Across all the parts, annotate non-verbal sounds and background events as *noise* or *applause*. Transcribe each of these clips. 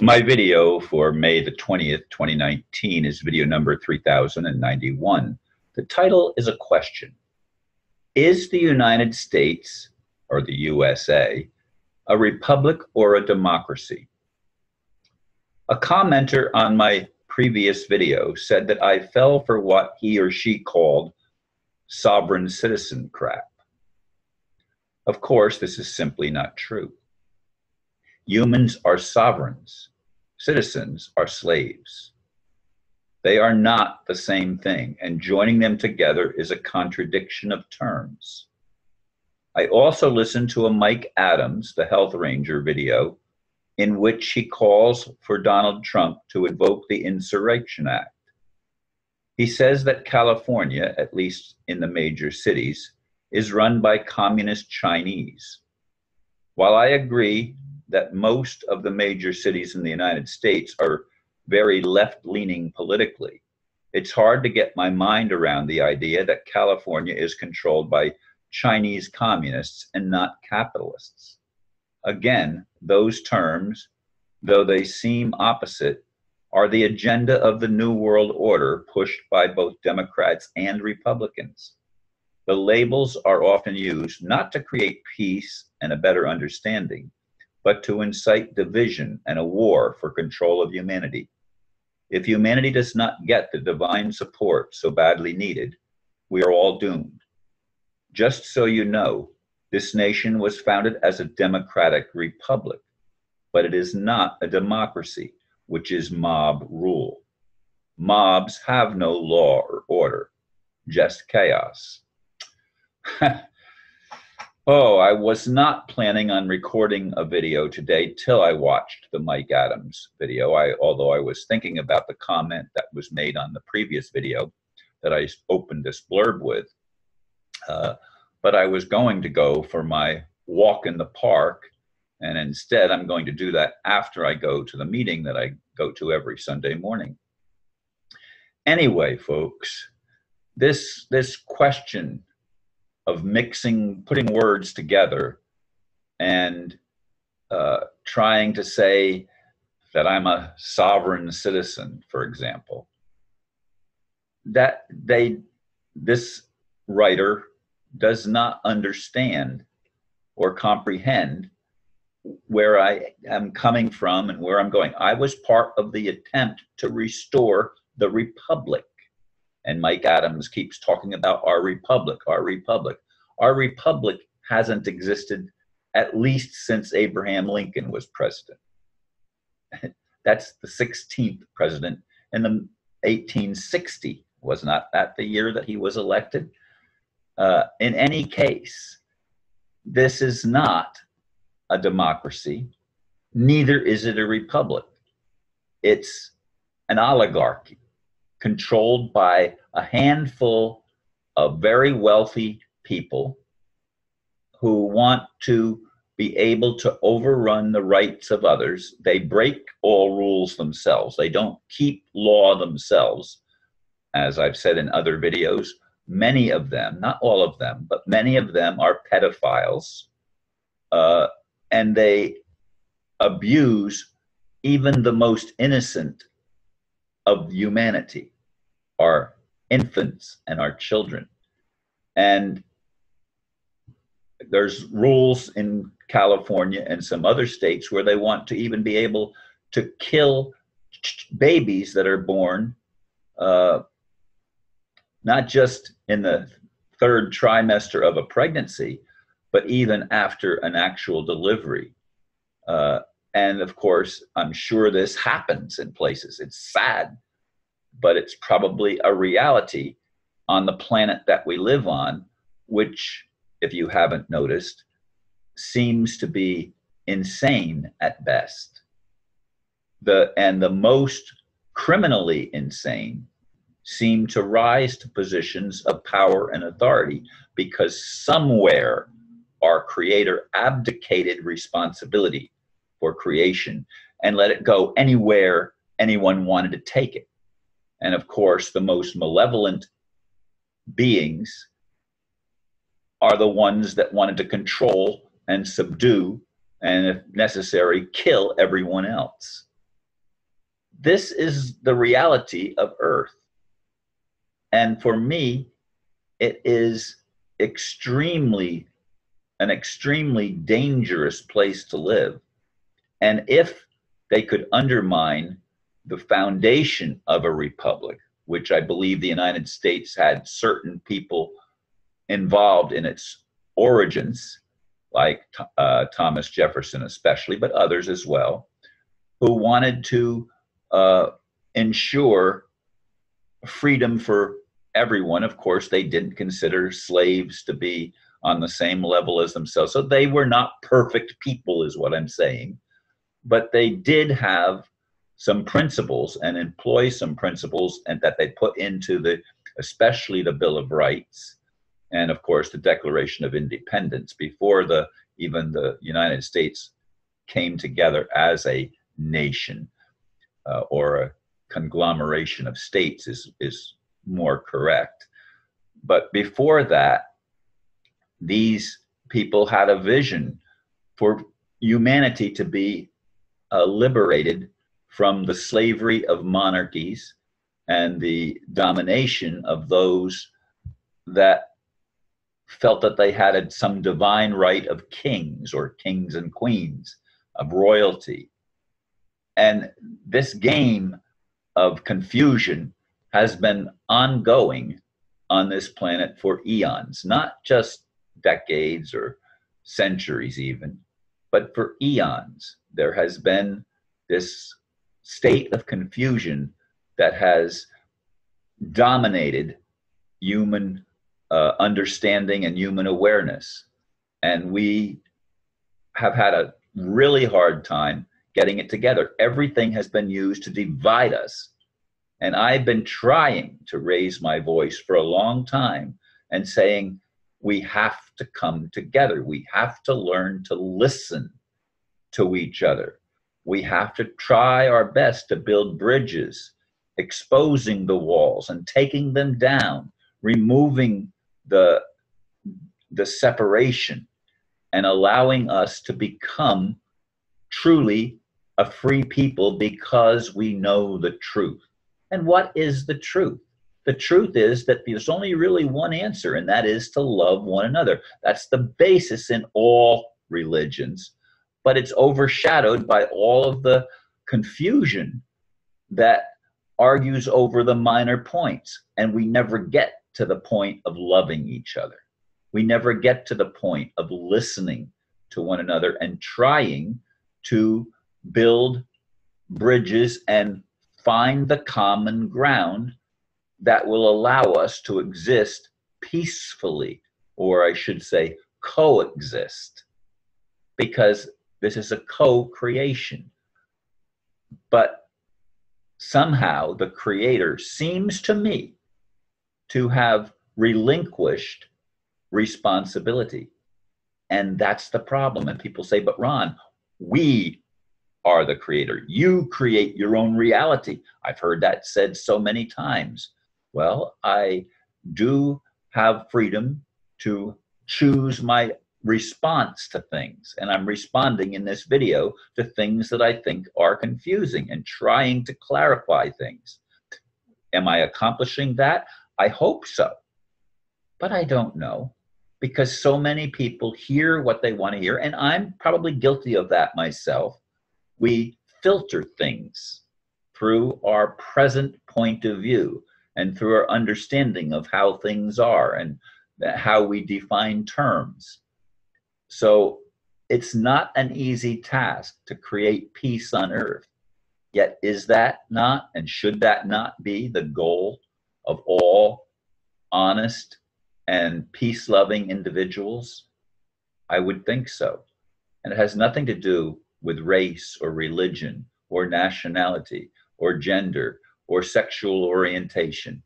My video for May the 20th, 2019 is video number 3091. The title is a question. Is the United States, or the USA, a republic or a democracy? A commenter on my previous video said that I fell for what he or she called sovereign citizen crap. Of course, this is simply not true. Humans are sovereigns. Citizens are slaves. They are not the same thing, and joining them together is a contradiction of terms. I also listened to a Mike Adams, the Health Ranger video, in which he calls for Donald Trump to invoke the Insurrection Act. He says that California, at least in the major cities, is run by communist Chinese. While I agree that most of the major cities in the United States are very left leaning politically, it's hard to get my mind around the idea that California is controlled by Chinese communists and not capitalists. Again, those terms, though they seem opposite, are the agenda of the New World Order pushed by both Democrats and Republicans. The labels are often used not to create peace and a better understanding, but to incite division and a war for control of humanity. If humanity does not get the divine support so badly needed, we are all doomed. Just so you know, this nation was founded as a democratic republic, but it is not a democracy, which is mob rule. Mobs have no law or order, just chaos. *laughs* oh, I was not planning on recording a video today till I watched the Mike Adams video. I, although I was thinking about the comment that was made on the previous video that I opened this blurb with. Uh, but I was going to go for my walk in the park, and instead I'm going to do that after I go to the meeting that I go to every Sunday morning. Anyway, folks, this this question of mixing, putting words together, and uh, trying to say that I'm a sovereign citizen, for example. That they, this writer does not understand or comprehend where I am coming from and where I'm going. I was part of the attempt to restore the republic. And Mike Adams keeps talking about our republic, our republic. Our republic hasn't existed at least since Abraham Lincoln was president. *laughs* That's the 16th president And the 1860. Was not that the year that he was elected? Uh, in any case, this is not a democracy, neither is it a republic. It's an oligarchy controlled by a handful of very wealthy people who want to be able to overrun the rights of others. They break all rules themselves. They don't keep law themselves. As I've said in other videos, many of them, not all of them, but many of them are pedophiles. Uh, and they abuse even the most innocent of humanity, our infants and our children. And there's rules in California and some other states where they want to even be able to kill babies that are born uh, not just in the third trimester of a pregnancy, but even after an actual delivery. Uh, and of course, I'm sure this happens in places. It's sad, but it's probably a reality on the planet that we live on, which, if you haven't noticed, seems to be insane at best. The, and the most criminally insane seem to rise to positions of power and authority because somewhere our creator abdicated responsibility for creation and let it go anywhere anyone wanted to take it. And of course, the most malevolent beings are the ones that wanted to control and subdue and, if necessary, kill everyone else. this is the reality of Earth. And for me, it is extremely, an extremely dangerous place to live. And if they could undermine the foundation of a republic, which I believe the United States had certain people involved in its origins, like uh, Thomas Jefferson, especially, but others as well, who wanted to uh, ensure freedom for everyone. Of course, they didn't consider slaves to be on the same level as themselves. So they were not perfect people, is what I'm saying. But they did have some principles and employ some principles and that they put into the especially the bill of rights and of course the declaration of independence before the even the united states came together as a nation uh, or a conglomeration of states is is more correct. But before that these people had a vision for humanity to be liberated from the slavery of monarchies and the domination of those that felt that they had some divine right of kings or kings and queens, of royalty. And this game of confusion has been ongoing on this planet for eons, not just decades or centuries, even, but for eons. There has been this state of confusion that has dominated human uh, understanding and human awareness. And we have had a really hard time getting it together. Everything has been used to divide us. And I've been trying to raise my voice for a long time and saying, we have to come together. We have to learn to listen to each other we have to try our best to build bridges, exposing the walls and taking them down, removing the, the separation, and allowing us to become truly a free people because we know the truth. And what is the truth? The truth is that there's only really one answer, and that is to love one another. That's the basis in all religions but it's overshadowed by all of the confusion that argues over the minor points. And we never get to the point of loving each other. We never get to the point of listening to one another and trying to build bridges and find the common ground that will allow us to exist peacefully, or I should say, coexist. Because this is a co creation. But somehow the creator seems to me to have relinquished responsibility. And that's the problem. And people say, but Ron, we are the creator. You create your own reality. I've heard that said so many times. Well, I do have freedom to choose my response to things. And I'm responding in this video to things that I think are confusing and trying to clarify things. Am I accomplishing that? I hope so. But I don't know because so many people hear what they want to hear. And I'm probably guilty of that myself. We filter things through our present point of view and through our understanding of how things are and how we define terms so it's not an easy task to create peace on earth. Yet, is that not and should that not be the goal of all honest and peace loving individuals? I would think so. And it has nothing to do with race or religion or nationality or gender or sexual orientation.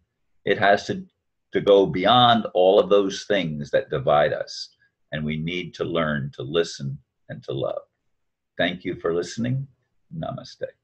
It has to, to go beyond all of those things that divide us and we need to learn to listen and to love. Thank you for listening. Namaste.